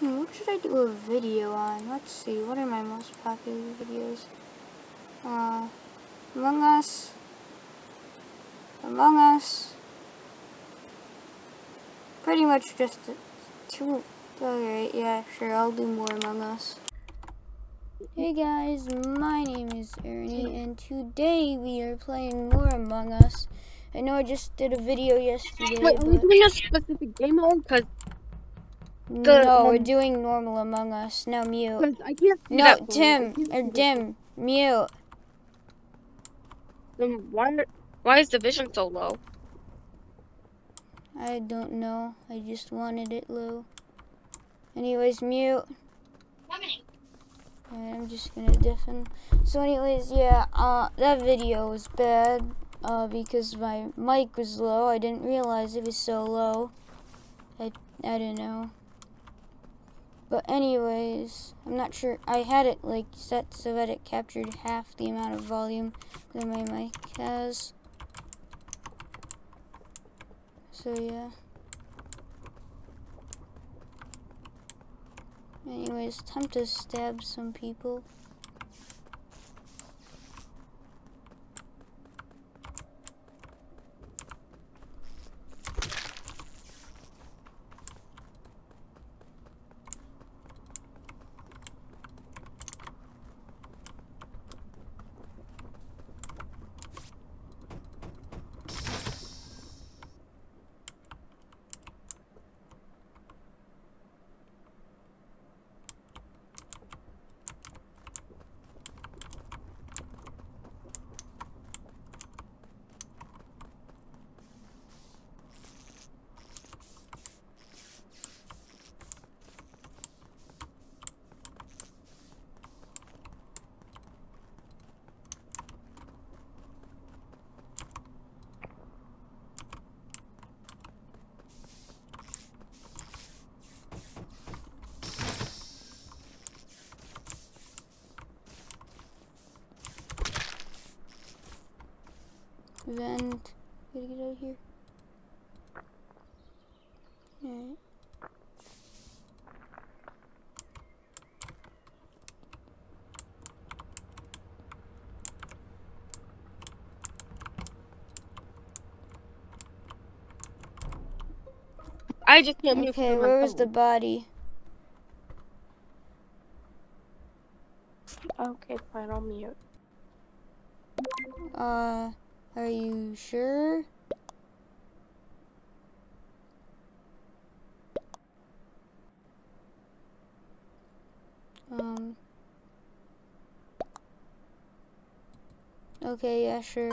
Hmm, what should I do a video on? Let's see, what are my most popular videos? Uh, Among Us. Among Us. Pretty much just two. Alright, yeah, sure, I'll do more Among Us. Hey guys, my name is Ernie, and today we are playing more Among Us. I know I just did a video yesterday, Wait, are we doing a specific game mode? Because no, we're doing normal Among Us. No, mute. I can't No, Tim, me. I can't or Dim, mute. Then why, why is the vision so low? I don't know. I just wanted it low. Anyways, mute. Alright, I'm just gonna deafen. So anyways, yeah, uh, that video was bad, uh, because my mic was low. I didn't realize it was so low. I, I don't know. But anyways, I'm not sure. I had it, like, set so that it captured half the amount of volume that my mic has. So yeah. Anyways, time to stab some people. Vent. Gotta get out of here. Alright. I just can't Okay, from my where was the body? Okay, fine, I'll mute. Uh, are you sure? Um. Okay, yeah, sure.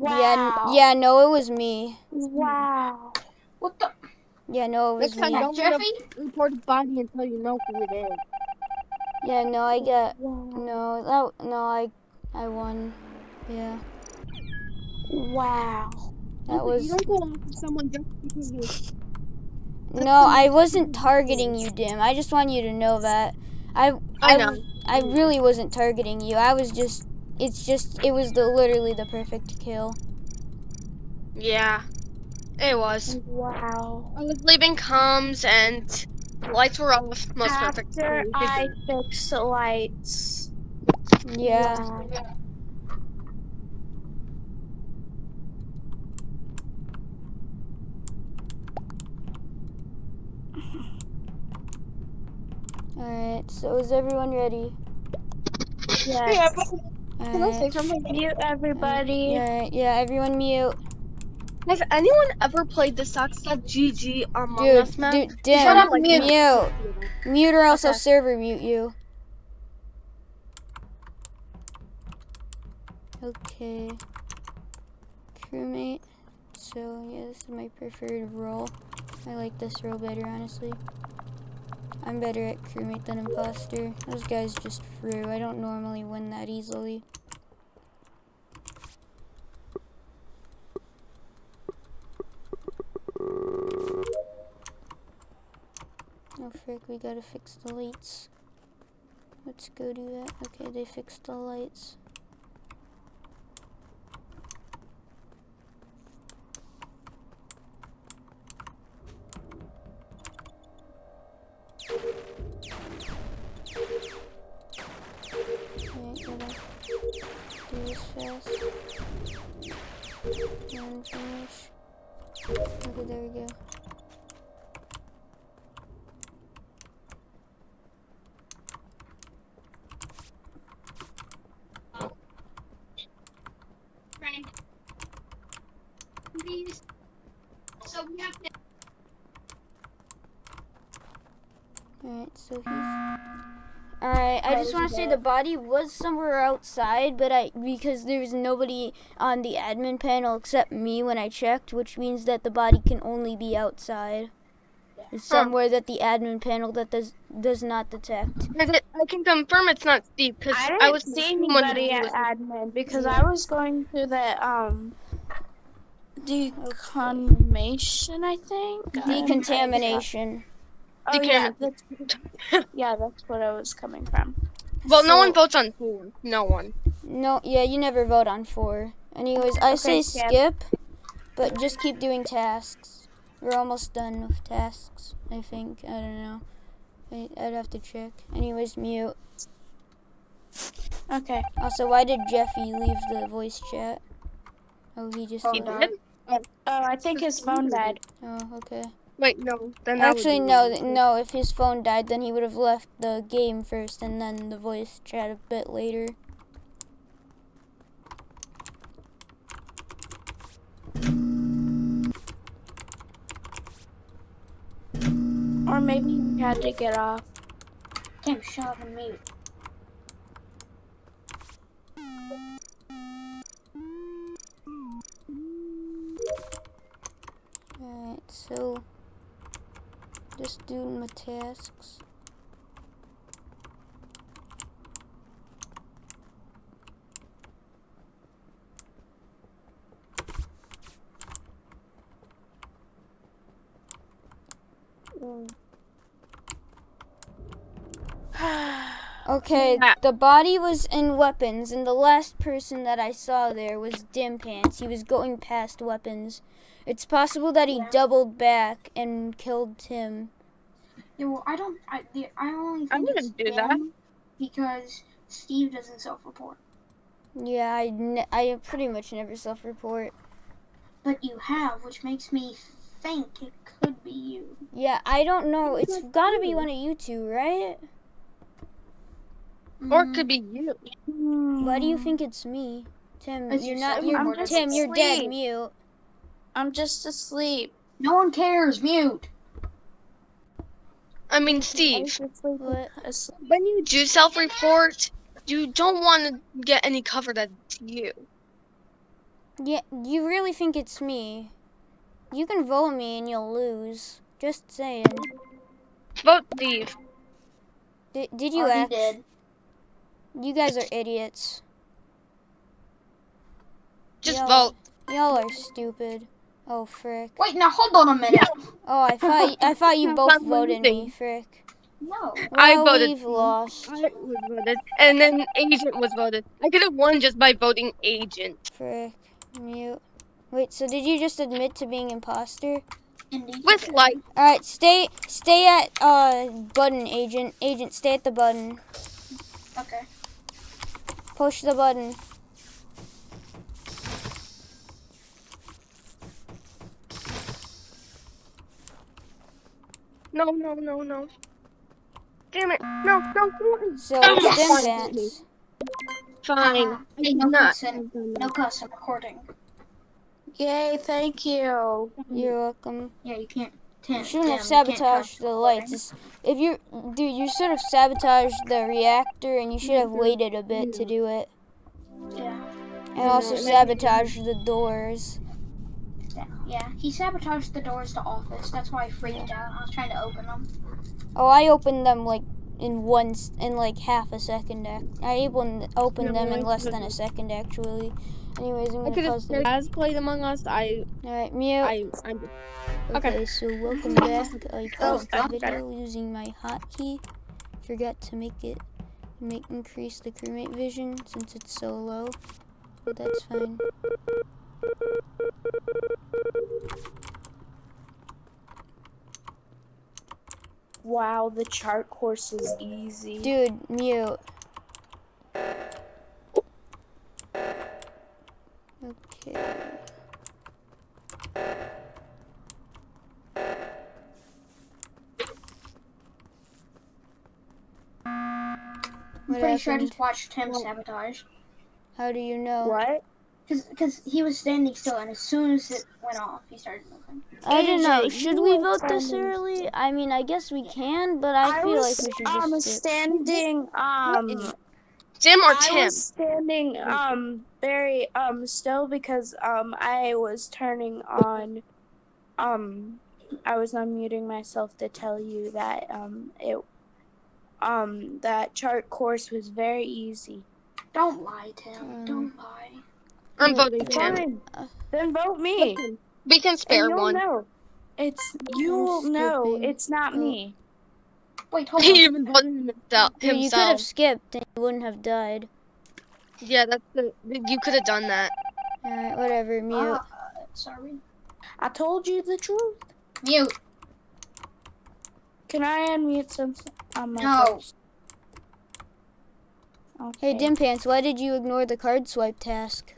Yeah, yeah, no, it was me. Wow. What the? Yeah, no, it was Next time, me. don't Jeffy? report the body until you know who it is. Yeah, no, I got no, that no, I, I won. Yeah, Wow. that was You don't go after someone just because you. no, I wasn't targeting you, Dim. I just want you to know that. I, I know. I really wasn't targeting you. I was just, it's just, it was the literally the perfect kill. Yeah, it was. Wow. I was leaving comms and the lights were off. Most perfect. After I fixed the lights. Yeah. Alright, so is everyone ready? Yes. Alright, Mute everybody. alright, yeah, everyone mute. Has anyone ever played the Socks.gg Among Dude, Us map? dude, Dim, Shut up, mute. mute. Mute or else I'll Okay. server mute you. Okay. Crewmate. So, yeah, this is my preferred role. I like this role better, honestly. I'm better at crewmate than imposter. Those guys just threw. I don't normally win that easily. Oh frick, we gotta fix the lights. Let's go do that. Okay, they fixed the lights. Task. And finish. Okay, there we go. So we have to. Alright, so he's. Alright, I just want to say the body was somewhere outside, but I because there was nobody on the admin panel except me when I checked, which means that the body can only be outside. It's somewhere that the admin panel that does does not detect. I can confirm it's not Steve because I I, didn't was see someone anybody who at was- admin because I was going through the um decontamination, I think. Decontamination. Oh yeah, that's, yeah, that's what I was coming from. Well, no one votes on four. No one. No, yeah, you never vote on four. Anyways, I say skip. skip, but just keep doing tasks. We're almost done with tasks, I think. I don't know. I, I'd have to check. Anyways, mute. Okay. Also, why did Jeffy leave the voice chat? Oh, he just He did? Oh, I think his phone died. Oh, okay. Wait, no. Then Actually, no, weird. th- no. If his phone died, then he would have left the game first and then the voice chat a bit later. Or maybe he had to get off. Tim, shut up and mute. Alright, so just doing my tasks. Okay, Yeah. the body was in weapons, and the last person that I saw there was Dim Pants. He was going past weapons. It's possible that he doubled back and killed Tim. Yeah, well, I don't. I, the, I only I think wouldn't it's do that. because Steve doesn't self-report. Yeah, I, ne- I pretty much never self-report. But you have, which makes me think it could be you. Yeah, I don't know. It's gotta be one of you two, right? Or it Mm, could be you. Why do you think it's me? Tim, It's you're not. You're. Tim. You're dead. Mute. I'm just asleep. no one cares. Mute. I mean, Steve, asleep. What? asleep. when you do self-report, you don't want to get any cover that's you. Yeah, you really think it's me? You can vote me and you'll lose. Just saying. Vote Steve. Did, did you oh, Already act? did. You guys are idiots. Just vote. Y'all are stupid. Oh frick. Wait, now hold on a minute. Oh, I thought I thought you both voted me. Frick. No. I voted We've lost. I was voted, and then Agent was voted. I could have won just by voting Agent. Frick. Mute. Wait. So did you just admit to being imposter? Indeed. With light. All right. Stay. Stay at uh button agent. Agent. Stay at the button. Okay. Push the button. No, no, no, no. Damn it. No, no, no. So yes. vents. Fine. Uh, hey, no Not- cussing. No cuss. I'm recording. Yay, thank you. You're welcome. Yeah, you can't. You shouldn't have Tim, you can't sabotaged the lights. It's- If you, dude, you should have sabotaged the reactor, and you should have waited a bit to do it, Yeah. and also sabotage the doors. Yeah. Yeah. He sabotaged the doors to office. That's why I freaked out. I was trying to open them. Oh, I opened them like in one, in like half a second. I opened opened them in less than a second actually. Anyways, I'm gonna could pause this. has played Among Us. I, All right, mute. I, I'm. Okay, okay. so welcome back. I oh, paused the video using my hotkey. Forgot to make it make increase the crewmate vision since it's so low. But that's fine. Wow, the chart course is easy. Dude, mute. Okay. I'm pretty sure I just watched him sabotage. How do you know? What? Because he was standing still, and as soon as it went off, he started moving. I don't know. Should we vote this early? I mean, I guess we can, but I, feel was, like we should um, just. do- standing um Jim or Tim? I Tim? was standing um very um still because um I was turning on um I was unmuting myself to tell you that um it um that chart course was very easy. Don't lie, Tim. Um, Don't lie. I'm Yeah, voting Tim. Fine. Then vote me. We can spare you'll one. know. It's you I'm will know it's not Oh. me. Wait, hold He on. even voted himself. Dude, you could have skipped and you wouldn't have died. Yeah, that's the. You could have done that. Alright, whatever. Mute. Uh, sorry. I told you the truth. Mute. Can I unmute some on my No. post? hey, Okay. Dim Pants, why did you ignore the card swipe task?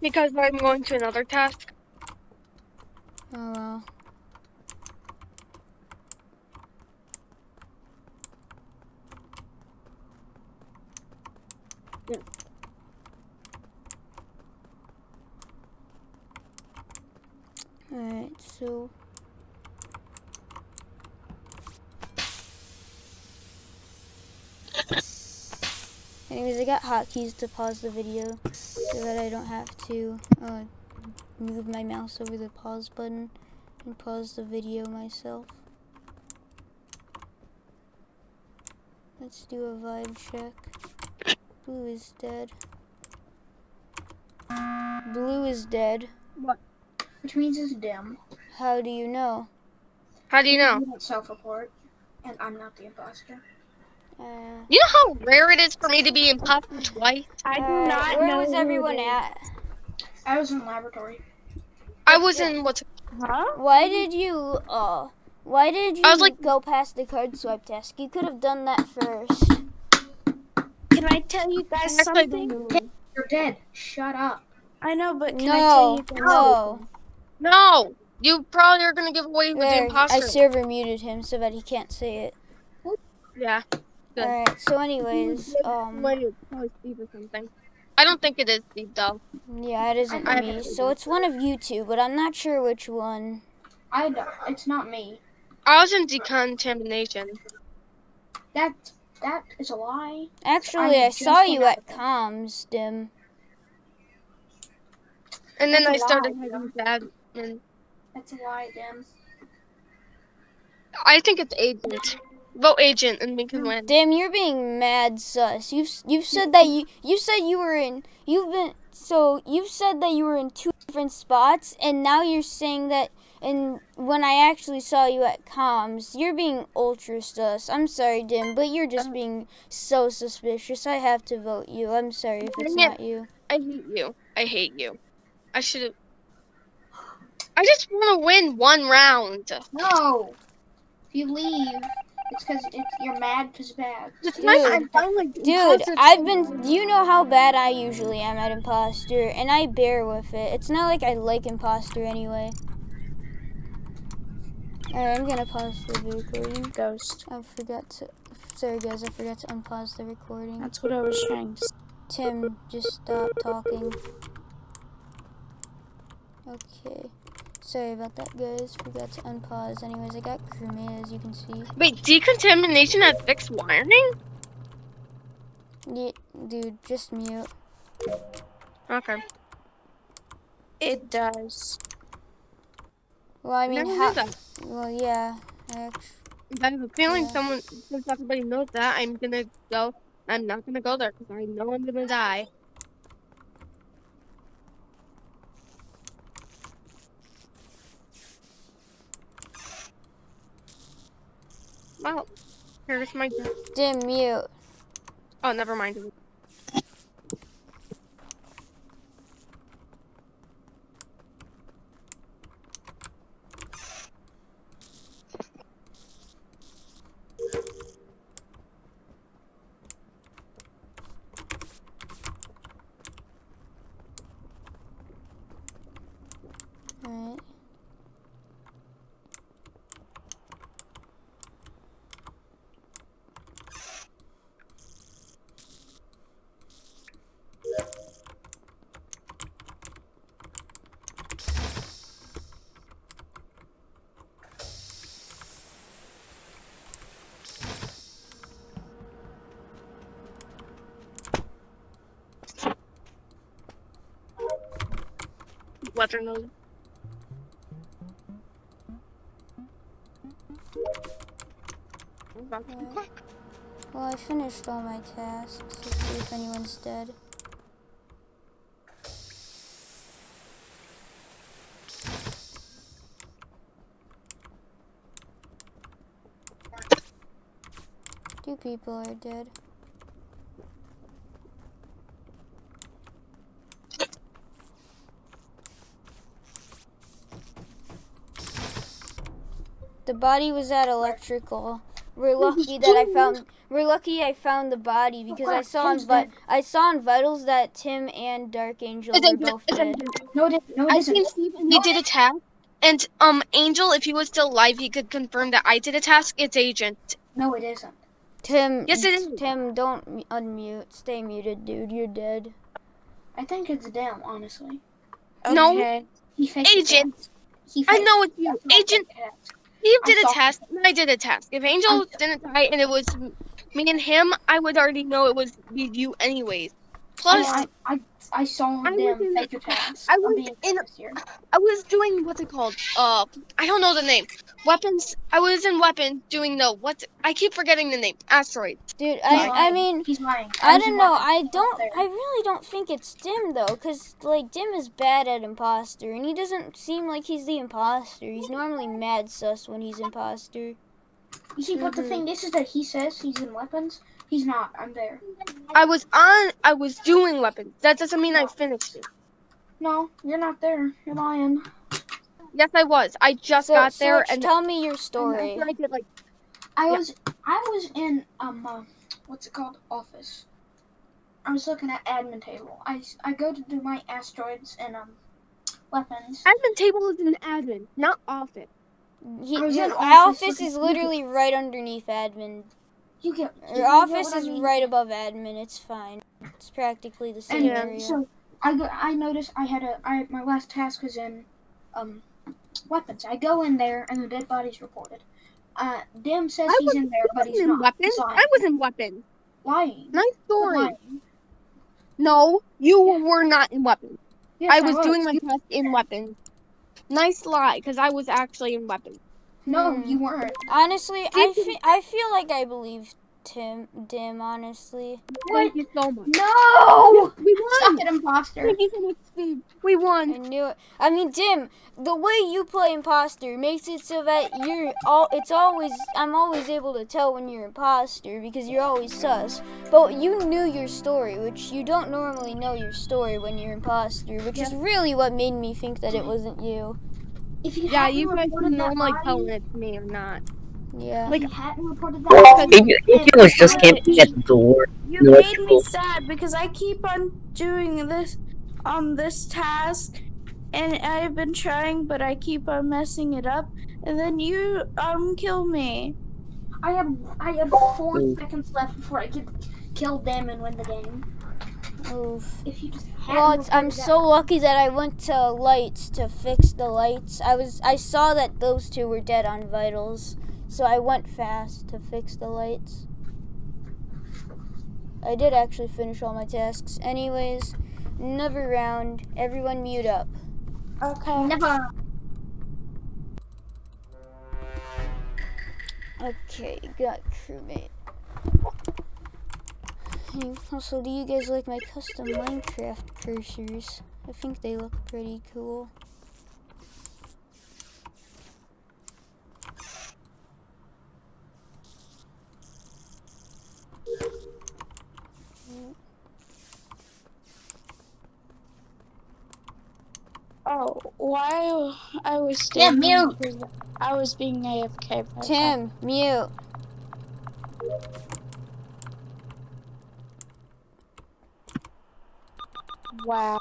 Because I'm going to another task. Oh well. Alright, so Anyways, I got hotkeys to pause the video so that I don't have to uh, move my mouse over the pause button and pause the video myself. Let's do a vibe check. Blue is dead. Blue is dead. What? Which means it's dim. How do you know? How do you know? Self-report, and I'm not the imposter. Uh, You know how rare it is for me to be imposter twice? I do uh, not where know was everyone it is. at? I was in laboratory. I was in what's Huh? Why did you, uh, why did you I was like- go past the card swipe task? You could have done that first. Can I tell you guys Actually, something? don't. You're dead. Shut up. I know, but can I tell No, you guys no. No, you probably are gonna give away with the There, I server muted him so that he can't say it. Yeah. Good. Alright, so anyways, um, Wait, it's probably or something. I don't think it is Steve though. yeah, it isn't I- me. So it's one of you two, but I'm not sure which one. I. d- It's not me. I was in decontamination. That. That is a lie. Actually, I I saw you at comms, Dim. And then I That's a started lie. having bad and That's a lie, dim. I think it's agent. Vote agent and we can mm, win. Dim, you're being mad sus. You've you've said that you you said you were in you've been so you've said that you were in two different spots, and now you're saying that. And when I actually saw you at comms, you're being ultra sus. I'm sorry, Dim, but you're just being so suspicious. I have to vote you. I'm sorry if it's not you. I hate you. I hate you. I should have. I just want to win one round. No. If you leave, it's because it's you're mad because bad. Dude. I'm finally dude, I've been. You know how bad I usually am at imposter, and I bear with it. It's not like I like imposter anyway. Alright, I'm gonna pause the recording. Ghost. I forgot to. Sorry, guys, I forgot to unpause the recording. That's what I was trying to say. Tim, just stop talking. Okay. Sorry about that, guys. Forgot to unpause. Anyways, I got crewmate, as you can see. Wait, decontamination had fixed wiring? Yeah, dude, just mute. Okay. It does. Well, I mean, how? Well, yeah. I actually. I have a feeling Yeah. someone, since everybody knows that, I'm gonna go. I'm not gonna go there because I know I'm gonna die. Well, here's my. Dim mute. Oh, never mind. Alright. Her know. Well, I finished all my tasks. Let's see if anyone's dead. Two people are dead. Body was at electrical. We're lucky that I found. We're lucky I found the body because I saw on but I saw on vitals that Tim and Dark Angel It's were both dead. No, it isn't. No, it I isn't. seen Steve he did a task. And um, Angel, if he was still alive, he could confirm that I did a task. It's Agent. No, it isn't. Tim. Yes, it is. Tim, don't unmute. Stay muted, dude. You're dead. I think it's them, honestly. No. He Agent. He I know it's you. that's not Agent. Test. Steve did a task, and I did a task. If Angel didn't die and it was me and him, I would already know it was you anyways. Plus, I, I, I saw I them was in- fake your. I was in- here. I was doing what's it called? Uh, I don't know the name. Weapons. I was in weapons doing the what? I keep forgetting the name. Asteroids. Dude, I, I mean, he's lying. I was don't know. weapons. I don't. I really don't think it's Dim though, cause like Dim is bad at imposter, and he doesn't seem like he's the imposter. He's normally mad sus when he's imposter. You see, but the Mhm. thing is, is that he says he's in weapons. He's not. I'm there. I was on. I was doing weapons. That doesn't mean I finished it. No, you're not there. You're lying. Yes, I was. I just So, got there and tell me your story. I did like I Yeah. was I was in um uh, what's it called office. I was looking at admin table. I I go to do my asteroids and um weapons. admin table is an admin, not office. He, I was in your office office is literally right underneath admin. You get you Your get office what I is mean? right above admin. It's fine. It's practically the same And area. so I go, I noticed I had a I my last task was in um weapons. I go in there and the dead body's reported. Uh, Dim says I he's in there, but he's in not. weapons. I was in weapons. lying. Nice story. lying. No, you were not in weapons. Yes, I was doing my You- test in weapons. Nice lie, because I was actually in weapons. No, Hmm. you weren't. Honestly, I Did you- fe- I feel like I believe Tim Dim. Honestly, Thank you so much. No! We Suck won. it, imposter. Thank you so much, Steve. We I won. I knew it. I mean, Dim, the way you play imposter makes it so that you're all. It's always I'm always able to tell when you're imposter because you're always sus. But you knew your story, which you don't normally know your story when you're imposter, which is really what made me think that it wasn't you. If you Yeah, you guys reported can that normally body, tell when it's me or not. Yeah. Like, if you hadn't reported that body, Maybe, maybe it was just camping at the door. You No, made me cool. sad because I keep on doing this um this task and I've been trying but I keep on messing it up and then you um kill me. I have I have four Mm. seconds left before I could kill them and win the game. Oof. If you just hadn't Well, I'm so lucky that I went to lights to fix the lights. I was I saw that those two were dead on vitals, so I went fast to fix the lights. I did actually finish all my tasks. Anyways, another round. Everyone mute up. Okay. Never. Okay, got crewmate. Hey, Also, do you guys like my custom Minecraft cursors? I think they look pretty cool. Oh, why I was Yeah, standing mute. I was being AFK. by the time- Tim, mute. Wow.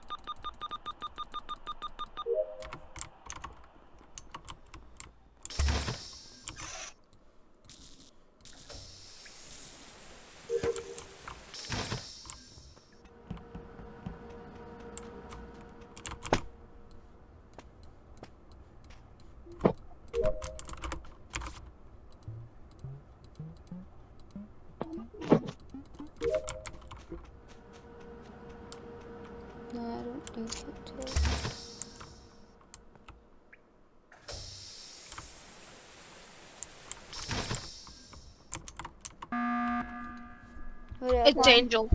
It's Why? Angel.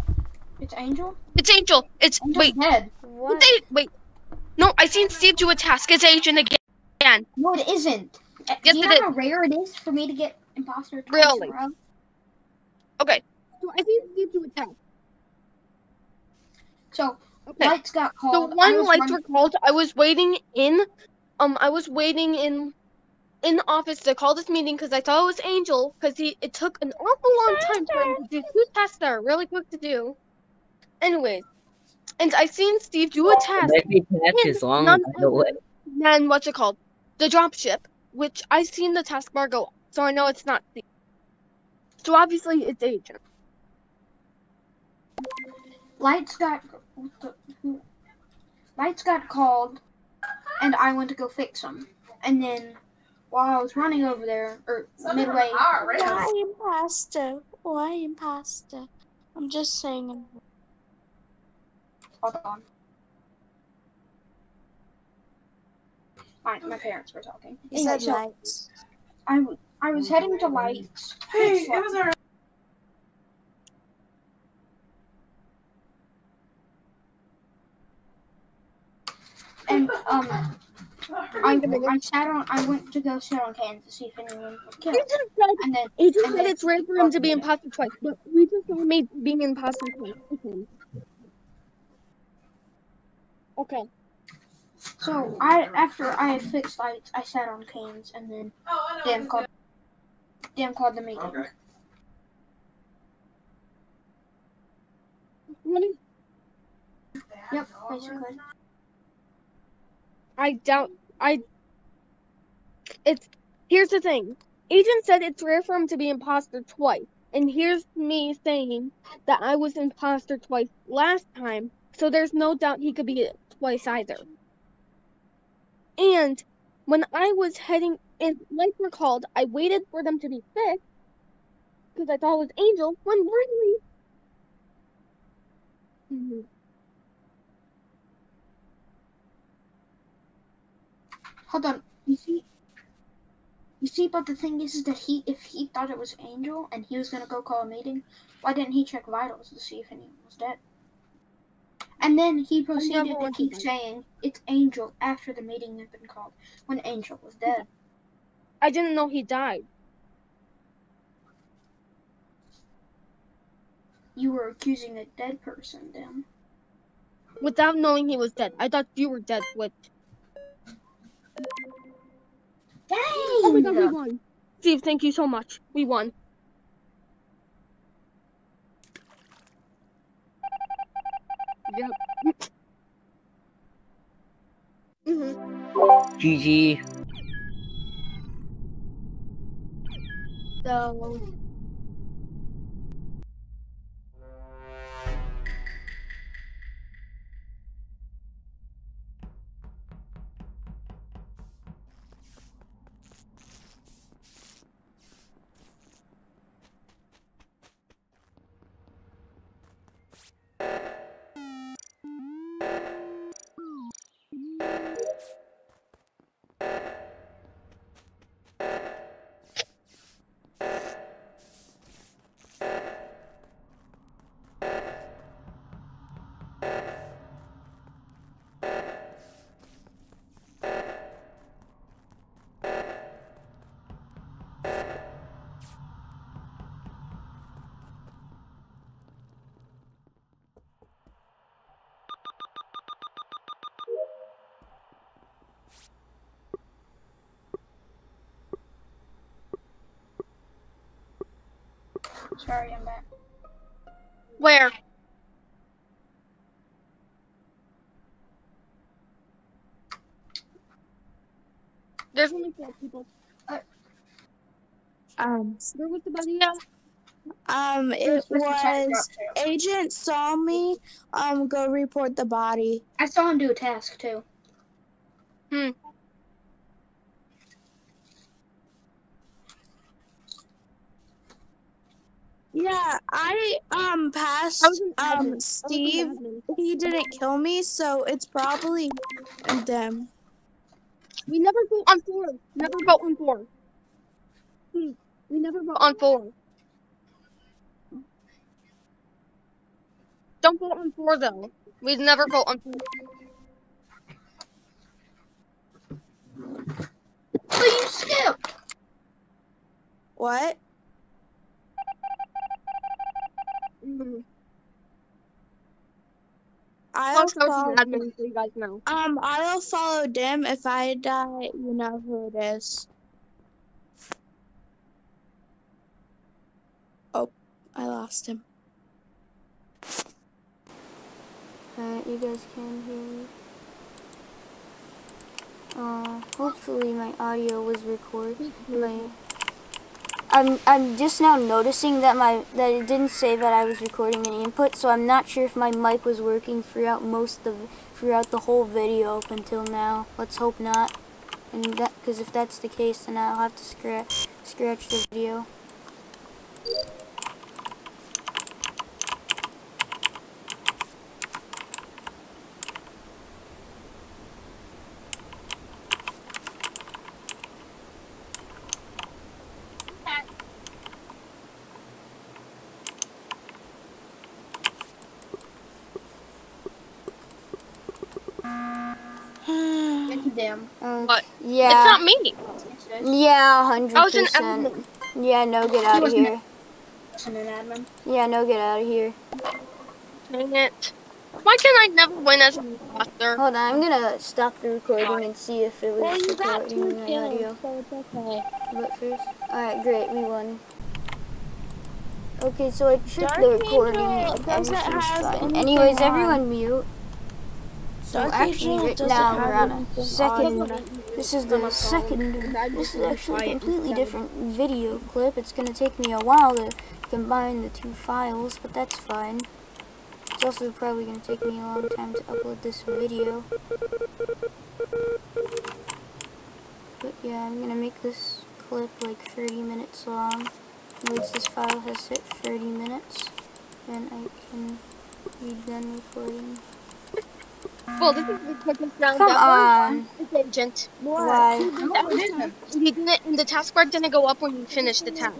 It's Angel. It's Angel. It's Angel's wait. dead. What? It's a, wait. No, I seen Steve do a task. It's Agent again. No, it isn't. Uh, Yes, Do you it know is. how rare it is for me to get imposter twice Really? in a row? Okay. So I seen Steve do a task. So Okay. lights got So called. I one lights running- were called. I was waiting in, um, I was waiting in, in the office to call this meeting because I thought it was Angel because he it took an awful long time for him to do two tasks that are really quick to do. Anyways, and I seen Steve do a task. Let task is long, None by the way. Then what's it called? The dropship, which I seen the task bar go, so I know it's not Steve. So obviously it's Agent. lights got what the, who- lights got called, and I went to go fix them. And then while I was running over there, or midway, Why imposter? Why imposter? I'm just saying. hold on. My, my parents were talking. You Anyway, said so lights. I, w- I was heading to lights. fix li- And um, I, I sat on. I went to go sit on cams to see if anyone was killed. Agent said And then Agent And said it's rare for him to be imposter twice, but we just saw me being imposter twice. Okay. Okay. So I after I had fixed lights, I sat on cams and then Dan called Dan called the meeting. Okay. Running Yep, basically. I doubt I it's here's the thing. Agent said it's rare for him to be imposter twice. And here's me saying that I was imposter twice last time, so there's no doubt he could be it twice either. And when I was heading and lights were called, I waited for them to be fixed because I thought it was Angel when really Mhm. Hold on. You see you see, but the thing is, is that he, if he thought it was Angel and he was gonna go call a meeting, why didn't he check vitals to see if anyone was dead? And then he proceeded to keep saying it's Angel after the meeting had been called, when Angel was dead. I didn't know he died. You were accusing a dead person, then. without knowing he was dead. I thought you were dead with. Dang! Oh my god, we won. Steve, thank you so much. We won. Yep. hmm GG. So. Sorry, I'm back. Where? There's only four people. Um, Where was the body at? um, it There's- there's a side was agent saw me. Um, go report the body. I saw him do a task too. Yeah, I um passed I was an admin. I um Steve. He didn't kill me, so it's probably them. We never vote on four. Never vote on four. Hmm. We never vote on four. Don't vote on four though. We'd never vote on four. So you skipped. What? Mm-hmm. I'll follow, admin, so you guys know. um, I'll follow Dim. If I die, you know who it is. Oh, I lost him. Alright, you guys can hear me. Uh, hopefully my audio was recorded. My, I'm I'm just now noticing that my that it didn't say that I was recording any input, so I'm not sure if my mic was working throughout most of throughout the whole video up until now. Let's hope not. And that because if that's the case, then I'll have to scratch scratch the video. It's damn. Uh, What? Yeah. It's not me. Yeah, hundred I was an percent. admin. Yeah, no, get out of here. An admin. Yeah, no, get out of here. Dang it. Why can I never win as an imposter? Hold on, I'm gonna stop the recording and see if it was you got recording two my audio. so it's okay. But first, alright, great, we won. Okay, so I checked Dark the recording. Angel and doesn't everything's have fine. anything Anyways, on. everyone mute. So Dark actually, Angel right doesn't now have we're on a second. This is the second. This is actually a completely different video clip. It's gonna take me a while to combine the two files, but that's fine. It's also probably gonna take me a long time to upload this video. But yeah, I'm gonna make this clip like 30 minutes long. Once this file has hit 30 minutes, then I can be done recording. Well, this is the quickest round Come on! It's Agent. Why? No, it isn't. You didn't, and the taskbar didn't go up when you finished the task.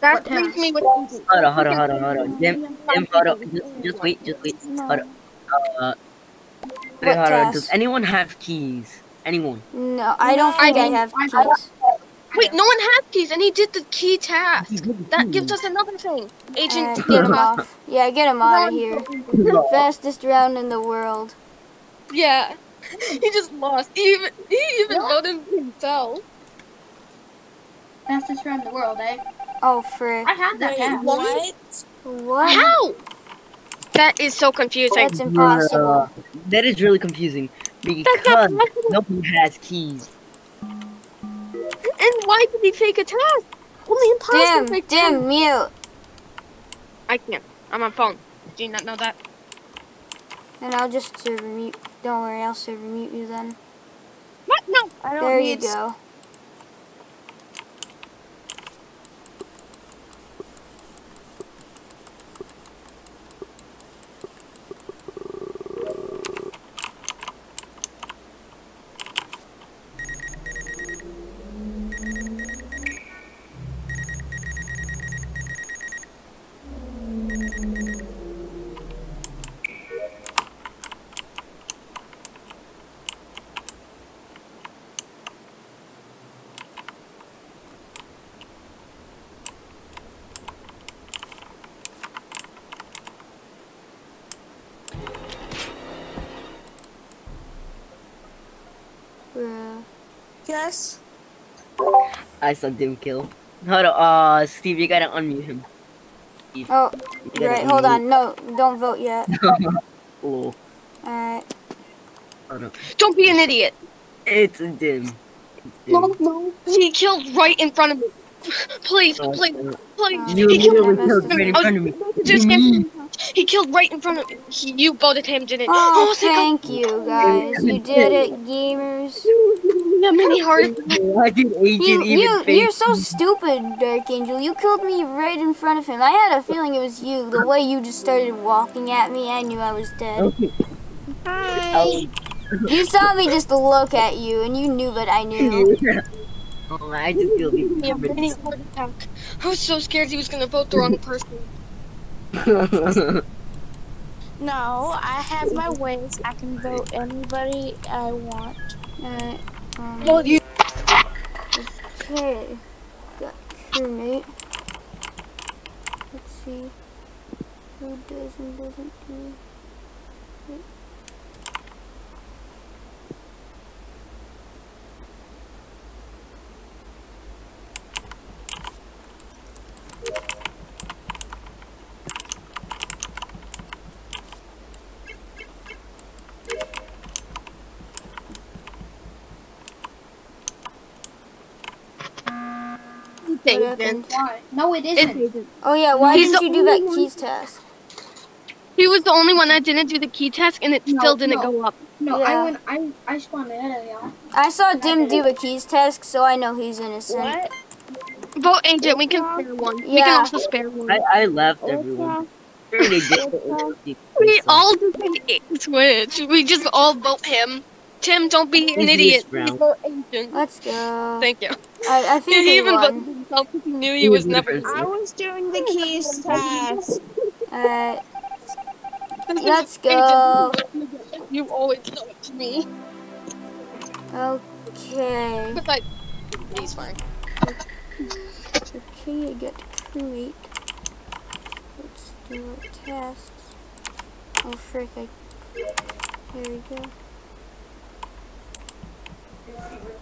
That What leaves task? me with Agent. Hold on, hold on, hold on, hold on. Dim, Dim, hold on. Just, just wait, just wait. Hold on. Uh, wait, hold on. Does anyone have keys? Anyone? No, I don't think I, I- have I- keys. Wait, no one has keys, and he did the key task. That gives us another thing. Agent, Alright, get get him him off. off. Yeah, get him out of here. Fastest round in the world. Yeah. He just lost. He even, he even voted himself. Fastest round in the world, eh? Oh, frick. I had that Wait, task. what? What? How? That is so confusing. That's impossible. Uh, that is really confusing because nobody has keys. And why did he fake a task? Only impossible Dim, fake dim, tasks. mute. I can't. I'm on phone. Do you not know that? And I'll just server mute. Don't worry, I'll server mute you then. What? No. I don't There you go. Bruh. Yes. I saw Dim kill. Hold on, uh, Steve, you gotta unmute him. Steve, Oh, you gotta right, hold unmute- on. No, don't vote yet. Oh, Alright. hold on. Don't be an idiot. It's Dim. It's Dim. No, no. He killed right in front of me. Please, please, uh, please. You He killed literally killed right in front of me. Just Me. him. He killed right in front of me. He, you voted him, didn't Oh, oh thank thank you, guys. You did it, gamers. God. Yeah, mini heart. Why did Agent You, even you, fake you're so stupid, Dark Angel. You killed me right in front of him. I had a feeling it was you. The way you just started walking at me, I knew I was dead. Okay. Hi. Oh. You saw me just look at you, and you knew that I knew. Oh, I just killed you. Yeah, mini heart attack. I was so scared he was gonna vote the wrong person. No, I have my ways. I can vote anybody I want. Alright. Um, Well, you. okay. Got crewmate. Let's see who does and doesn't do. Thank happened? you. Why? No, it isn't. It- Oh yeah, why He's didn't you do that only one- keys task? He was the only one that didn't do the key task, and it No, still didn't no. go up. No, Yeah. I went. I I spawned ahead of y'all. I saw Dim do a keys task, so I know he's innocent. What? Vote agent. We can spare one. We can Yeah. also spare one. I, I left everyone. Sure they did, but it- We all just did switch. We just all vote him. Tim, don't be an idiot. Miss Brown. Vote agent. Let's go. Thank you. I, I think He we even voted won. Himself because he knew he He was was never. I was doing the keys task. Alright, let's go. You always know it to me. Okay. But like, he's fine. Okay, I got to create. Let's do our tasks. Oh frick, I... There we go.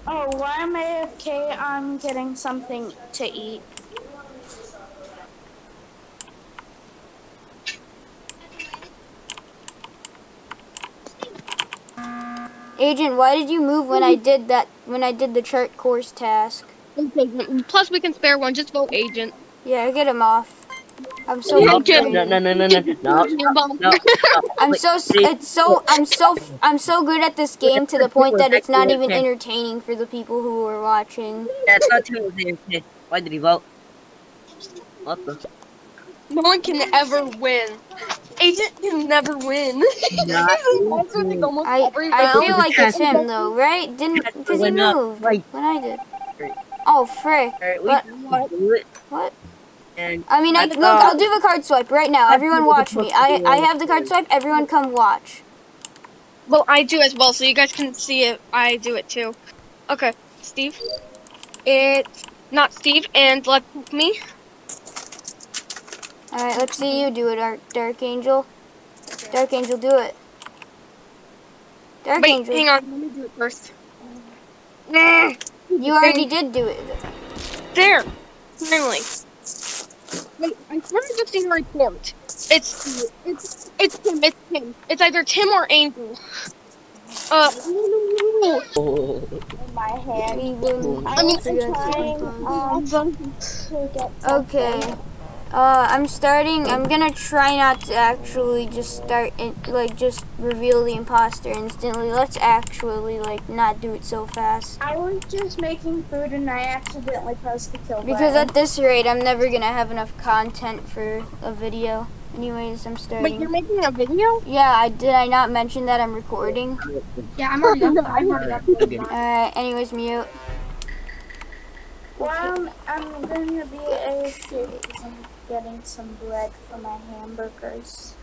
Oh, why am I AFK? I'm getting something to eat. Agent, why did you move when I hmm. did that, when I did the chart course task? Plus, we can spare one. Just vote agent. Yeah, get him off. I'm so Yeah, No, Jim. no, no, no, no, no, no, no, no, no. I'm so it's so I'm so I'm so good at this game to the point that it's not even entertaining for the people who are watching. That's not too AFK. Why did he vote? What the? No one can ever win. Agent can never win. Not He's always winning almost I I feel like it's him though, right? Didn't Yes, because he moved right. when I did. Oh frick! Alright, we What? can do it. What? And I mean, I, Let's look, go. I'll do the card swipe right now. Everyone watch me. I I have the card swipe. Everyone come watch. Well, I do as well, so you guys can see it. I do it too. Okay, Steve. It's not Steve, and let me. All right, let's see you do it, Dark, Dark Angel. Dark Angel, do it. Dark Wait, Angel, hang on. Let me do it first. You already did do it. there. Finally. Wait, I started to see your report. It's it's it's Tim. It's Tim. It's either Tim or Angel. Uh. oh, In my hand. We will. I mean, was I'm trying um, to get Okay. Something. Uh, I'm starting. I'm gonna try not to actually just start in, like just reveal the imposter instantly. Let's actually like not do it so fast. I was just making food and I accidentally pressed the kill button. Because at this rate, I'm never gonna have enough content for a video. Anyways, I'm Wait, starting. you're making a video? Yeah, I did. I not mention that I'm recording. Yeah, I'm already up. I'm already up. Okay. Alright. Anyways, mute. Well, I'm, I'm gonna be AFK because I'm getting some bread for my hamburgers.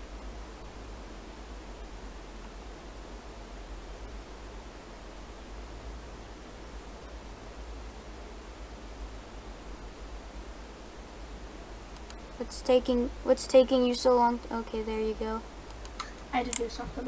What's taking What's taking you so long? Okay, there you go. I had to do something.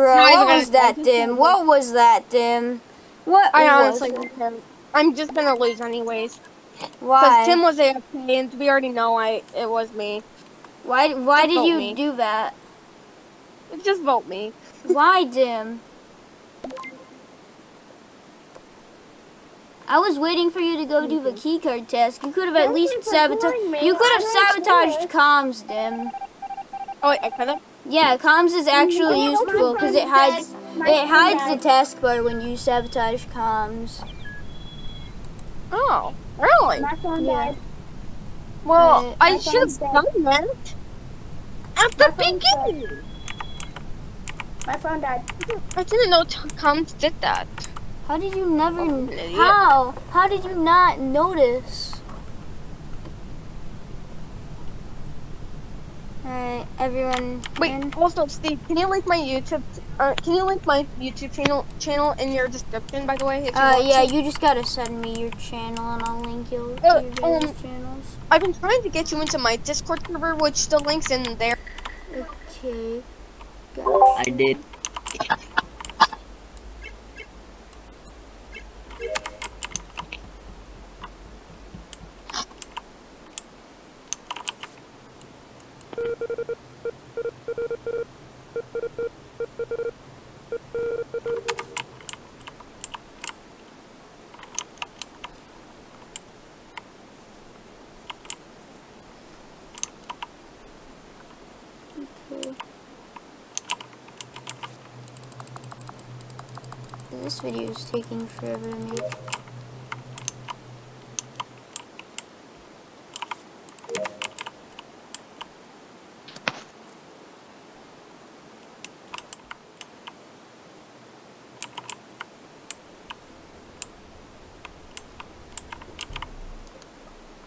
Bro, what was that, Dim? What was that, Dim? What I was honestly him. I'm just gonna lose anyways. Why? Because Tim was AFK, and we already know I it was me. why? Why did you me. do that? Just vote me. Why, Dim? I was waiting for you to go do the keycard test. You could have at least sabotaged. You could have I don't do sabotaged comms, Dim. Oh wait, I could've. Yeah, comms is actually useful because it hides it hides the died. taskbar when you sabotage comms. Oh, really? My phone Yeah. died. Well, Right. I should have phone done that at the My phone beginning. My phone died. I didn't know comms did that. How did you never? Oh, how? How did you not notice? Alright, everyone. Wait, in? also, Steve, can you link my YouTube? Uh, can you link my YouTube channel channel in your description, by the way? If you Uh, yeah, to? you just gotta send me your channel and I'll link you to Uh, your various um, channels. I've been trying to get you into my Discord server, which the link's in there. Okay. Gosh. I did. Okay. This video is taking forever to make.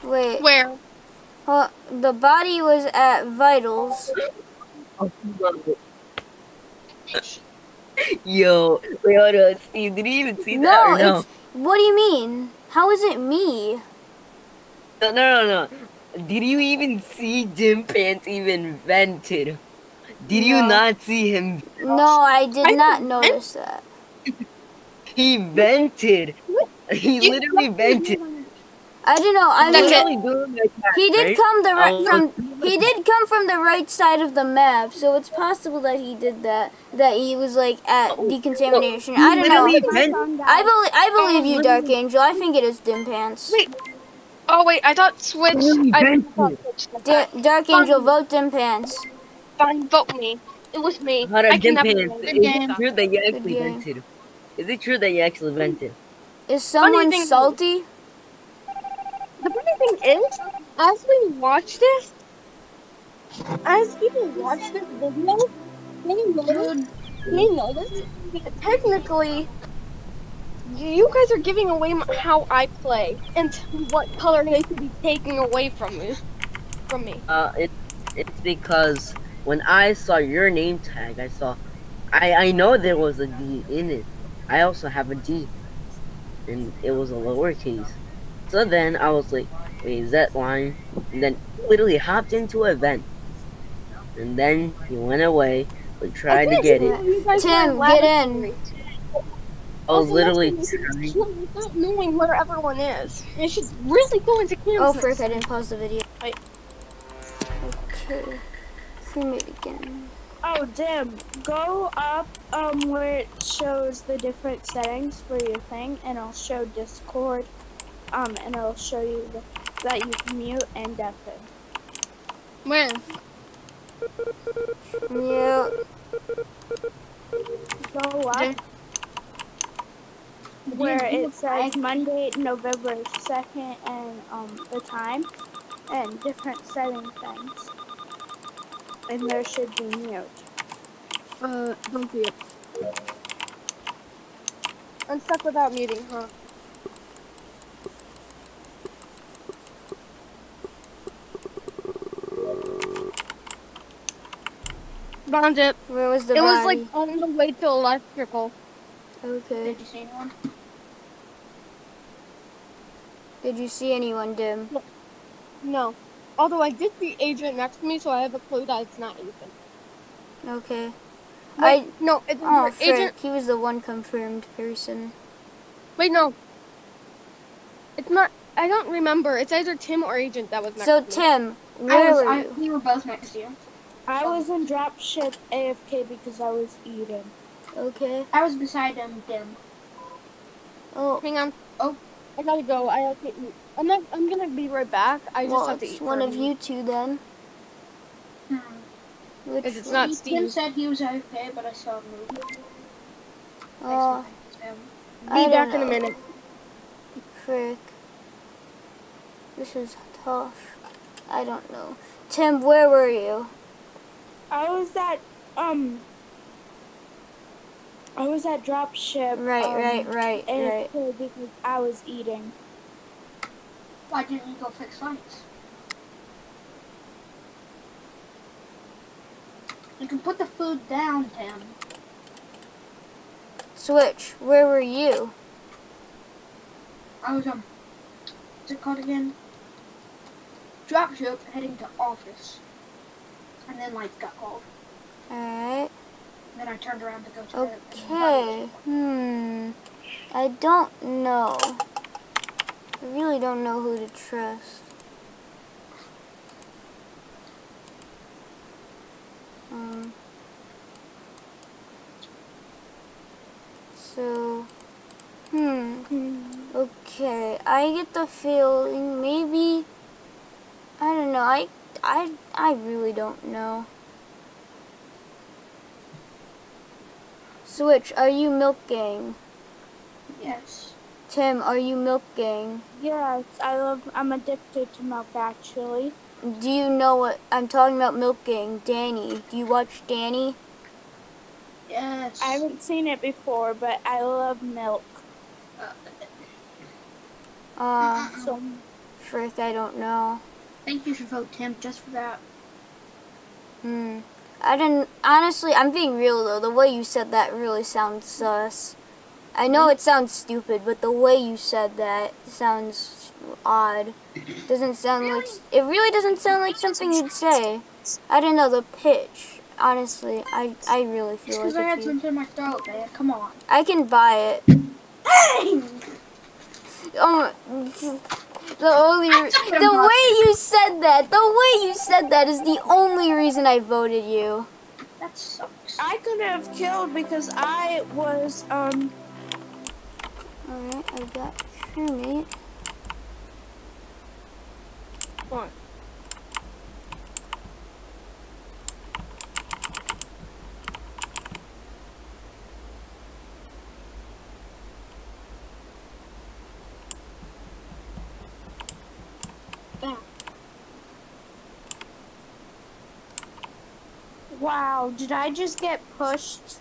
Wait, Where? well, the body was at Vitals. Yo, wait, hold on, Steve. Did you even see that No, or no? it's. What do you mean? How is it me? No, no, no, no. Did you even see Jim Pants even vented? Did you not see him? No, I did I not didn't- notice that. He vented. He You- literally vented. I don't know. I That's mean, it. Really doing like that, he did right? come the right Oh, from. He did come from the right side of the map, so it's possible that he did that. That he was like at oh, decontamination. I don't know. Literally My vented. phone died. I believe. I oh, believe you, Dark Angel. I think it is Dim Pants. Wait. Oh wait, I thought Switch. I vented. thought Switch did Da- that. Dark Angel, vote Dim Pants. Fine, vote me. It was me. Hold I on, can Jim never Pants. remember. Is it true that you actually game. vented? Is it true that you actually vented? Is someone thing salty? The funny thing is, as we watch this, as people watch this video, they notice, they notice technically, you guys are giving away how I play and what color they could be taking away from me. From me. Uh, it, it's because when I saw your name tag, I saw, I, I know there was a D in it. I also have a D, and it was a lowercase. So then I was like, wait, is that line? And then literally hopped into a vent, and then he went away. We tried to get it. Tim, get in. I was literally that's trying. should- Without knowing where everyone is, you should really go into cams. Oh, next frick! I didn't pause the video. Wait. Okay. Frame it again. Oh, damn. Go up um where it shows the different settings for your thing, and it'll show Discord. Um, and it'll show you the, that you can mute and deafen. Where? Yeah. Go up There- where it says Monday, November 2nd, and um the time, and different setting things. And there should be mute. Uh, don't see it. I'm stuck without muting, huh? Found it. Where was the it was like on the way to electrical. Okay. Did you see anyone? Did you see anyone, Dim? No. Although I did see Agent next to me, so I have a clue that it's not Agent. Okay. Wait, no, it's Oh, Agent. He was the one confirmed person. Wait, no. It's not. I don't remember. It's either Tim or Agent that was next So, to me. So, Tim, I was. were I, we were both next to you. I was in dropship AFK because I was eating. Okay. I was beside him, Dim. Oh, Hang on. Oh. I gotta go. I have to eat. I'm not. I'm gonna be right back. I just have to eat. one of minute. you two then. Hmm. Which it's one? not He- Steve. Tim said he was okay, but I saw him move. Oh, Him. I Be don't back in a minute. frick. This is tough. I don't know. Tim, where were you? I was at um. I was at drop ship. Right, um, right, right, and right. because I was eating. Why didn't you go fix lights? You can put the food down, Tim. Switch, where were you? I was um, what's it called again? Dropship heading to office, and then lights got called. Alright. Then I turned around to go to the. Okay. Hmm. I don't know. I really don't know who to trust. Um. So. Hmm. Okay. I get the feeling maybe. I don't know. I. I. I really don't know. Switch, are you Milk Gang? Yes. Tim, are you Milk Gang? Yes, I love. I'm addicted to milk actually. Do you know what I'm talking about? Milk Gang, Danny. Do you watch Danny? Yes. I haven't seen it before, but I love milk. Uh, So frick, I don't know. I think you should vote Tim just for that. Hmm. I didn't. Honestly, I'm being real though. The way you said that really sounds sus. I know it sounds stupid, but the way you said that sounds odd. Doesn't sound like. It really doesn't sound like something you'd say. I didn't know the pitch. Honestly, I I really feel because I had you. something in my throat, man. Come on. I can buy it. Dang! Oh, the only re- the way you said that, the way you said that is the only reason I voted you. That sucks. I could have killed because I was um. Alright, I got crewmate. What? Wow, did I just get pushed?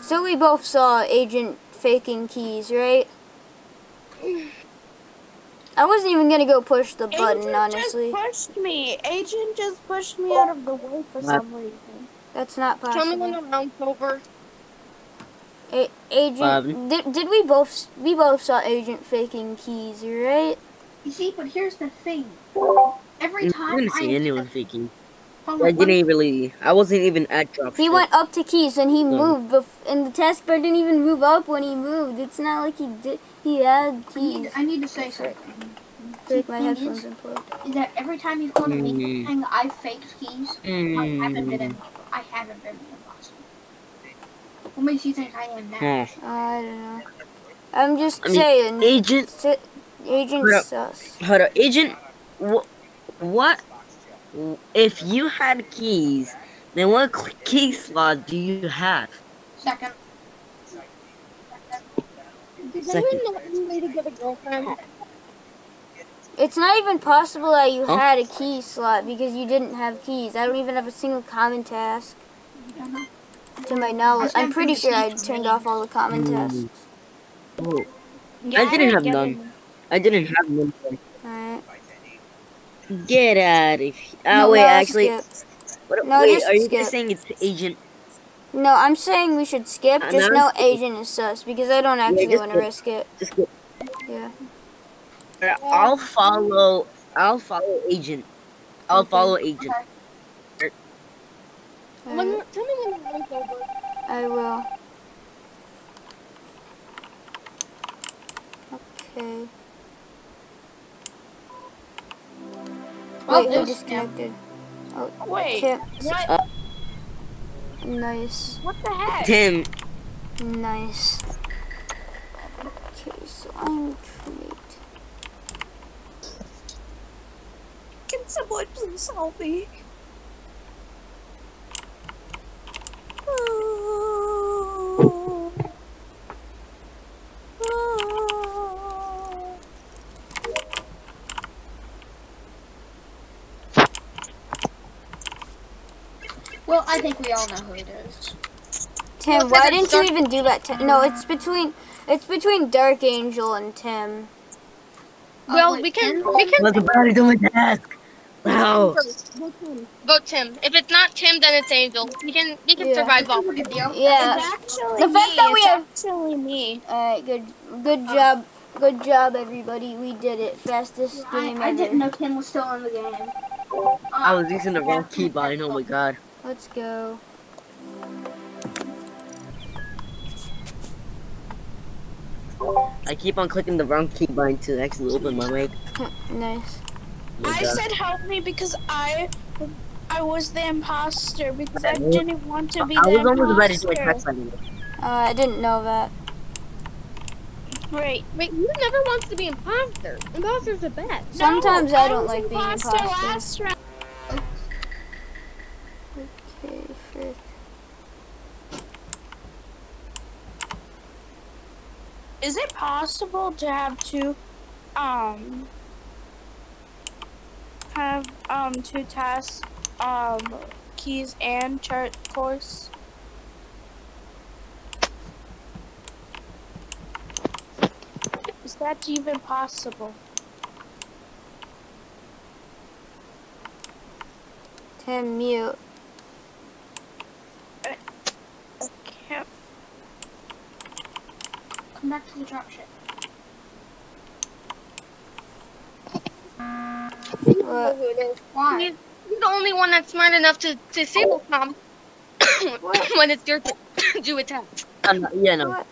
So we both saw Agent faking keys, right? I wasn't even gonna go push the button, Agent honestly. just pushed me. Agent just pushed me out of the way for What? some reason. That's not possible. Tell me when the round's over. A- Agent, did, did we both we both saw Agent faking keys, right? You see, but here's the thing. Every I time didn't see I anyone faking. Hold I on, let me- didn't really. I wasn't even at drop. He went up to keys and he Hmm. moved, and the taskbar didn't even move up when he moved. It's not like he did. He had I need, keys. I need to say That's something. Break my headphones is- unplugged. Is that every time you've called a Mm. meeting saying I faked keys, I haven't been in. Mm. I haven't been in Boston. What makes you think I am now? Huh. I don't know. I'm just I mean, saying. Agent, Si- Agent Hold sus. hold up, agent. What? What? If you had keys, then what key slot do you have? Second. Did Second. anyone know me to get a girlfriend? It's not even possible that you Huh? had a key slot because you didn't have keys. I don't even have a single common task to my knowledge. I'm pretty sure I turned off all the common tasks. Oh, Yeah, I didn't have none. him. I didn't have one. Alright. Get out of here. Oh No, wait, actually, what, No, wait, are you skip. just saying it's the Agent? No, I'm saying we should skip. Uh, Just no, know. Agent is sus because I don't actually just want to risk it. Just go. Yeah. I'll follow. I'll follow Agent. I'll Okay. follow Agent. When, Alright, tell me when the round's over. I will. Okay. Well, Wait, who this- disconnected? Oh, Wait, Tim. what? Uh, Nice. What the heck? Tim, Nice. Okay, so I'm crewmate. Can someone please help me? I think we all know who it is. Tim, Well, why didn't you even do that? Tim? No, mm-hmm. it's between it's between Dark Angel and Tim. Uh, well, wait, we can Tim? we can I was about to do my task. Wow. vote Tim. Vote Tim. If it's not Tim, then it's Angel. We can we can Yeah. survive off. Good deal. Yeah. The fact me. that we it's have- actually me. All right, good good job, good job, everybody. We did it. Fastest I, game I ever. didn't know Tim was still in the game. I was using the wrong uh, keybind. Oh my god. Let's go. I keep on clicking the wrong keybind to actually open my mic. nice. Oh my I God. said help me because I I was the imposter because I Okay. didn't want to be I the was almost ready to imposter. attack something. Uh, I didn't know that. Great. Wait, who never wants to be imposter? Imposters are bad. Sometimes No, I don't was like being imposter imposter. last round. Okay, frick. Is it possible to have two um have um two tasks um keys and chart course? Is that even possible? Tim, mute. Can't Come back to the dropship. What? Why? He's, he's the only one that's smart enough to disable com when it's your turn to attack. I'm yeah, no. What?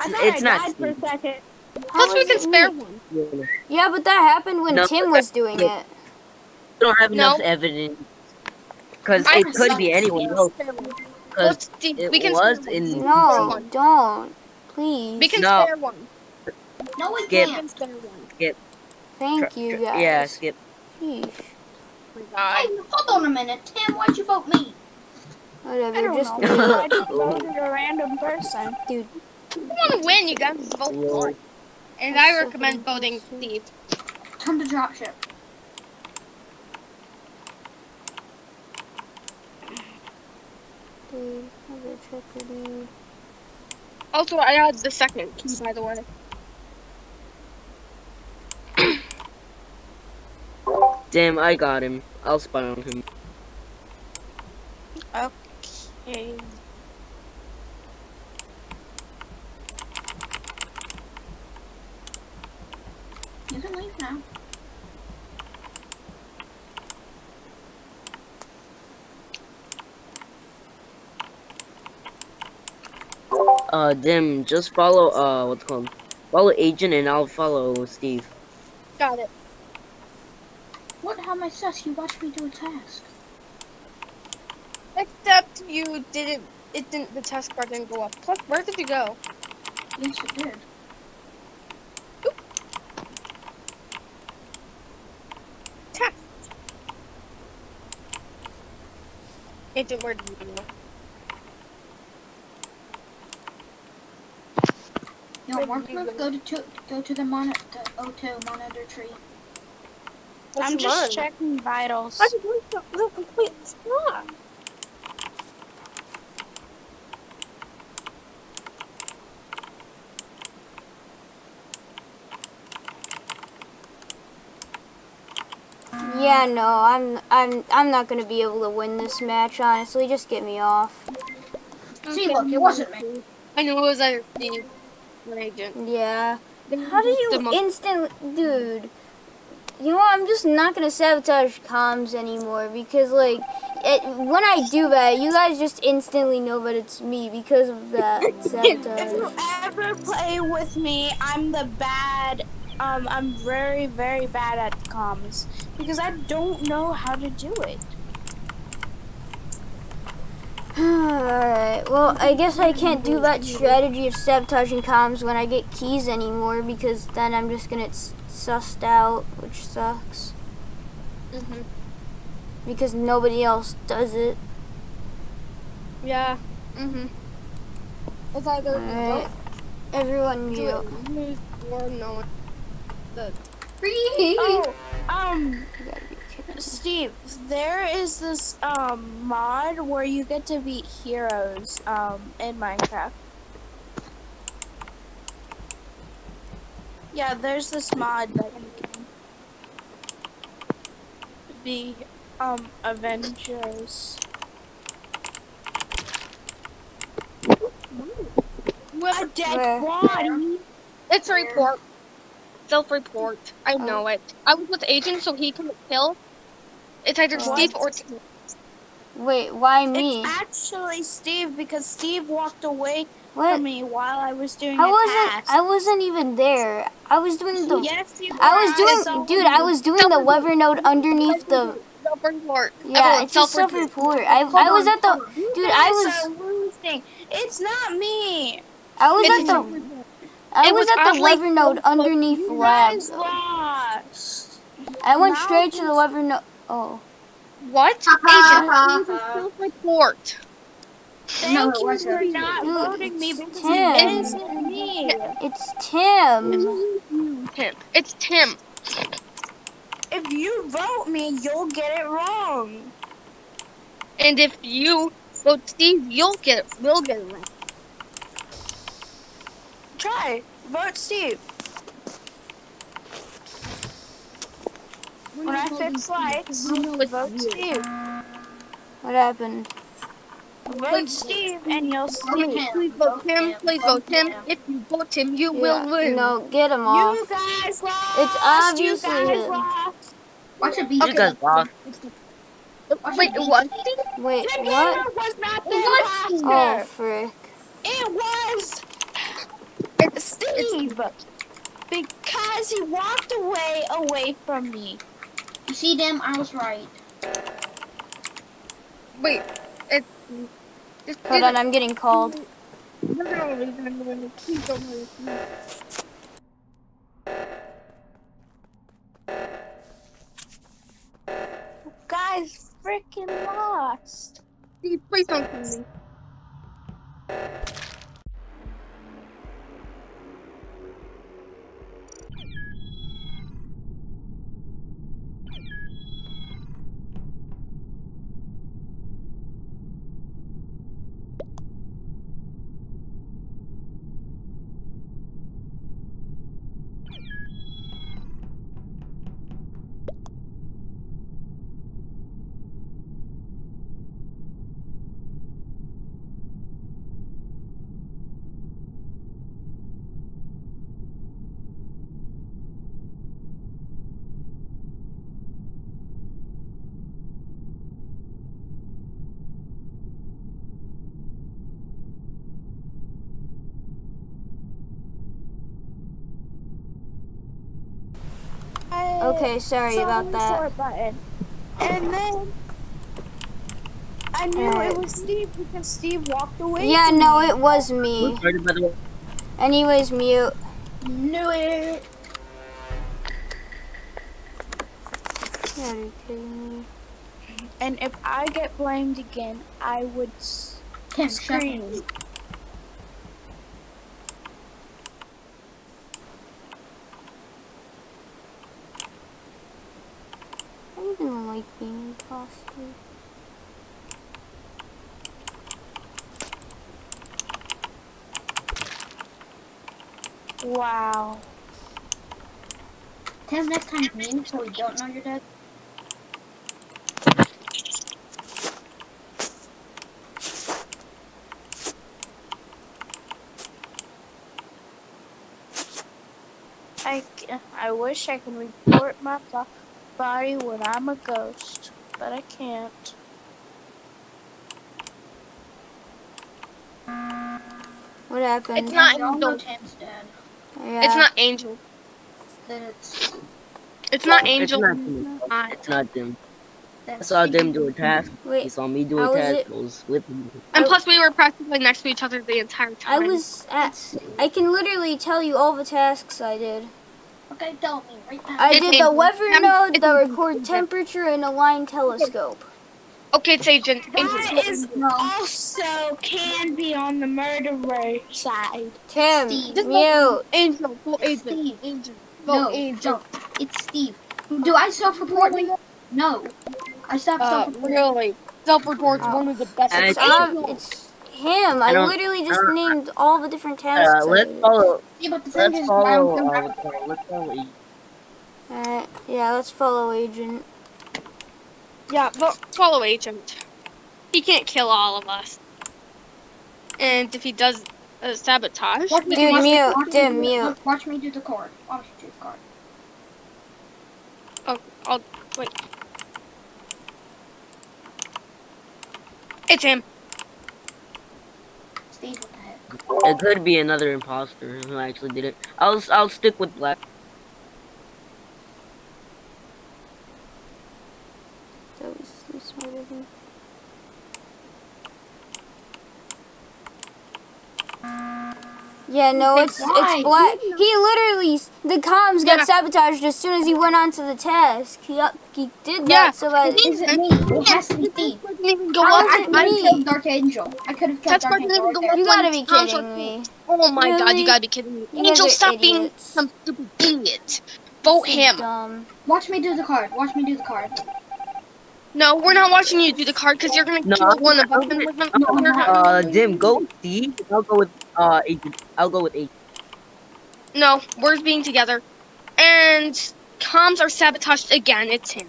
I thought It's I not died for a second. Plus, we can spare me? one. Yeah, no. Yeah, but that happened when No, Tim was doing but- it. We don't have enough No. evidence. Because it could be anyone else. Because it we was in- No, don't. Please. We can No. spare one. No, we Skip. We can't. can spare one. Thank you, guys. Yeah, skip. Sheesh. Oh. Hey, hold on a minute. Tim, why'd you vote me? Whatever, I don't just know. I just voted a random person. dude. If you want to win, you gotta vote Whoa. one. And That's I so recommend funny. voting Steve. Come to dropship. Dude, I'm gonna check it out. Also, I had the second key, by the way. Damn, I got him. I'll spy on him. Okay. You can leave now. Uh, Dim, just follow, uh, what's it called? Follow Agent and I'll follow Steve. Got it. What? How am I sus? You watched me do a task. Except you didn't. It didn't. The test bar didn't go up. Plus, where did you go? Yes, it did. Test. Agent, where did you go? You Where want did work you move? Go to, to go to the mon the O2 monitor tree. What's I'm just mine? checking vitals. I just want to no, complete stop. Yeah, no, I'm I'm I'm not gonna be able to win this match, honestly. Just get me off. See, look, it wasn't me. I knew it was either Steve or Agent. Yeah. How do you The mo- instant dude? You know what? I'm just not gonna sabotage comms anymore because like it, when I do that, you guys just instantly know that it's me because of that sabotage. If you ever play with me, I'm the bad. Um, I'm very, very bad at comms because I don't know how to do it. Alright, well, I guess I can't do that strategy of sabotaging comms when I get keys anymore because then I'm just gonna get sussed out, which sucks. hmm Because nobody else does it. Yeah. Mhm. It's either Alright, everyone do mute. it lose or no. The Free. Oh, um, You gotta be kidding. Steve. Steve, there is this um mod where you get to beat heroes um in Minecraft. Yeah, there's this mod that you can be um Avengers. A dead body. It's a report. Self-report. I know it. I was with Agent, so he couldn't kill. It's either What? Steve or Tim. Wait, why me? It's actually Steve because Steve walked away What? from me while I was doing I a wasn't. task. I wasn't even there. I was doing the. yes, you I was were. doing, dude. I was doing the weather node underneath the. Oh, self-report. Yeah, Everyone, it's a self-report. I, I was at the, dude. I was, losing. It's not me. I was It's at the. I was was at the actually- weather node underneath You lab. I went straight to the just- weather node. Oh, What? Agent, self-report. Thank No, it you wasn't. for not mm, Dude, voting me it's because Tim. it isn't me. it's Tim. Tim. It's Tim. If you vote me, you'll get it wrong. And if you vote Steve, you'll get it. We'll get it right. Try. Vote Steve. When I fix lights, vote Steve. What happened? Vote Steve and you'll see. Tim. Please vote Tim. Please vote Tim. If you vote Tim, you will Yeah, win. no, get him off. You guys lost. It's obviously you guys him. lost. Watch it be. You guys lost. Wait, what? Wait, Tim what? Was not the What? imposter. Oh, frick. It was It's Steve because he walked away away from me. You see them? I was right. Wait. It. It Hold on, I'm getting called. Please don't hurt me. Guys freaking lost. Steve, please don't kill me. Okay, sorry saw about that. short button. And then I knew Alright. it was Steve because Steve walked away. Yeah, from no, me. it was me. Sorry, by the. Anyways, mute. Knew it. Are you kidding me? And if I get blamed again, I would s- Tim, shut scream. It. I didn't like being imposter. Wow. Tim, next time name so we don't know you're dead. I, c- I wish I could report my bo- body when I'm a ghost, but I can't. What happened? It's not We all know Angel. Tim's dead. Yeah. It's not Angel. Then it's. It's not It's Angel. not them. Uh, It's not them. I saw them do a task. He Wait, saw me do How a task. it- I was with him. and plus, we were practically next to each other the entire time. I was at. I can literally tell you all the tasks I did. Okay, tell me right now. I did the weather node, it's the Angel. record temperature, and align telescope. Okay, it's Agent. Angel. That is No. also can be on the murderer side. Tim, Steve. mute. Angel. Go Agent. Steve. Angel. No, Go Angel. no, it's Steve. Do I self-report me? No. I stopped Uh, self-reporting. really, self-report's Oh. one of the best. And It's, um, it's him. I, I literally just I named all the different tasks. Uh, let's follow. Yeah, but the thing Let's is, follow. Uh, let's follow- let's follow. Alright, yeah, let's follow Agent. Yeah, but follow agent. He can't kill all of us. And if he does uh, sabotage, Watch me, Dude, watch me- mute, watch dude, do- mute. Watch me do the card. Watch me do the card. oh, I'll wait. It's him. Steve, what the heck? It could be another imposter who actually did it. I'll I'll stick with black. That was the smarter thing. Yeah, no, it's why? it's black. He literally, the comms got Yeah. sabotaged as soon as he went on to the task. He uh, he did that Yeah, so that he Is it me? It has to be Steve. Didn't go How up. I, it I me? killed Dark Angel. I could have killed Dark Angel. didn't right go there. up. you gotta be kidding were- me. Oh my god, you gotta be kidding me. You Angel, are stop being some stupid idiot. Vote So him. Dumb. Watch me do the card. Watch me do the card. No, we're not watching you do the card because you're gonna No, kill one of us. gonna- and we're gonna- No, I'm we're not. not- Uh, Dim, go Steve. I'll go with uh agent. I'll go with agent. No, we're being together. And comms are sabotaged again. It's him.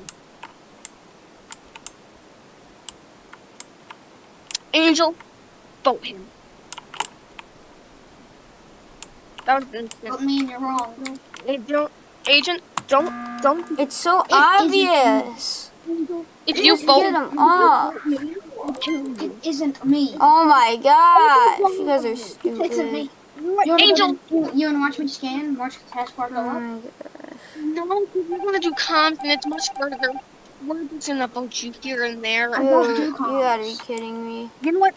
Angel, vote him. That was instant. But me and you're wrong. Agent, agent, don't, don't. It's so It isn't- obvious. If you Just vote, get him off. It isn't me. Oh my gosh, you guys are stupid. It isn't me. stupid. You wanna Angel. Go to, you, you wanna watch me scan? Watch the task bar go Oh up? my no, because we're gonna do comms and it's much further. We're just gonna vote you here and there. I won't Dude, do you gotta be kidding me. You know what?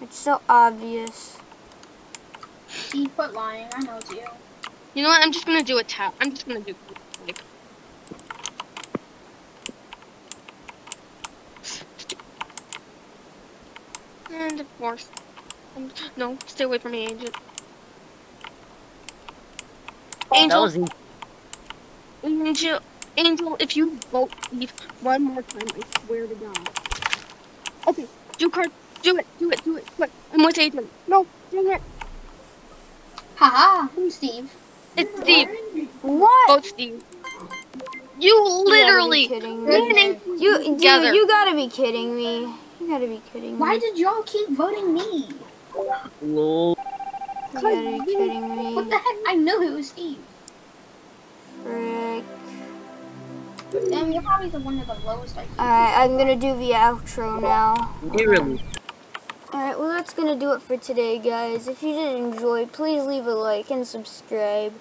It's so obvious. Steve, quit lying. I know it's you. You know what? I'm just gonna do a tap. I'm just gonna do. Like, and of course, um, no, stay away from me, Angel. Angel, was easy. Angel, Angel. If you vote Steve one more time, I swear to God. Okay, do card. Do it. Do it. Do it. Quick. I'm with Agent. No, dang it. Haha, who's Steve? It's Steve. What? Vote Steve. You You gotta be literally. kidding Me me. and Angel You, together. you gotta be kidding me. You gotta be kidding me. Why did y'all keep voting me? Lol. You gotta be kidding me. What the heck? I knew it was Steve. Frick. Damn, you're probably the one of the lowest IQ. Alright, I'm gonna do the outro now. Literally. Alright, well that's gonna do it for today, guys. If you did enjoy, please leave a like and subscribe.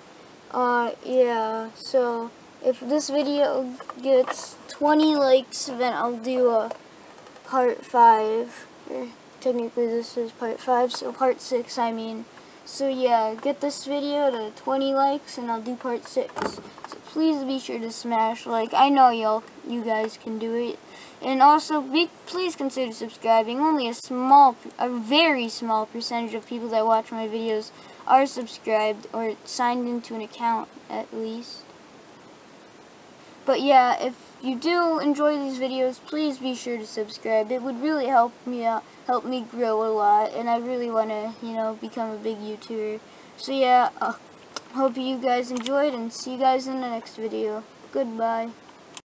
Uh, yeah, so if this video gets 20 likes, then I'll do a part 5. Er, technically this is part 5, so part 6, I mean. So yeah, get this video to 20 likes and I'll do part 6. So please be sure to smash like. I know y'all, you guys can do it. And also, be, please consider subscribing. Only a small, a very small percentage of people that watch my videos are subscribed or signed into an account at least. But yeah, if you do enjoy these videos, please be sure to subscribe. It would really help me out, help me grow a lot, and I really want to, you know, become a big YouTuber. So yeah, uh, hope you guys enjoyed, and see you guys in the next video. Goodbye.